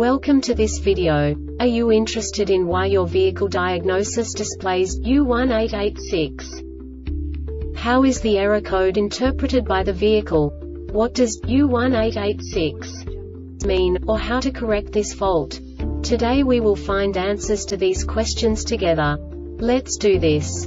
Welcome to this video. Are you interested in why your vehicle diagnosis displays U1886? How is the error code interpreted by the vehicle? What does U1886 mean, or how to correct this fault? Today we will find answers to these questions together. Let's do this.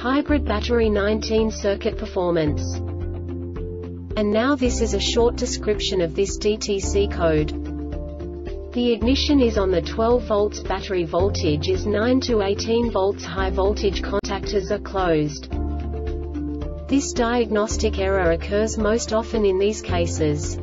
Hybrid battery 19 circuit performance. And now this is a short description of this DTC code. The ignition is on the 12 volts battery voltage is 9 to 18 volts high voltage contactors are closed. This diagnostic error occurs most often in these cases.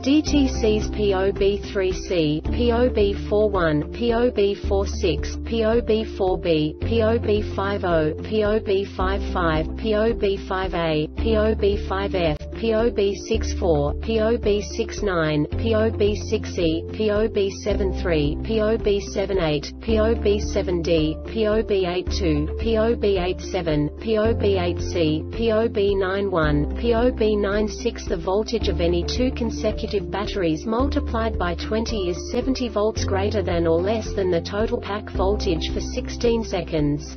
DTC's P0B3C, P0B41, P0B46, P0B4B, P0B50, P0B55, P0B5A, P0B5F, P0B64, P0B69, P0B6E, P0B73, P0B78, P0B7D, P0B82, P0B87, P0B8C, P0B91, P0B96 The voltage of any two consecutive batteries multiplied by 20 is 70 volts greater than or less than the total pack voltage for 16 seconds.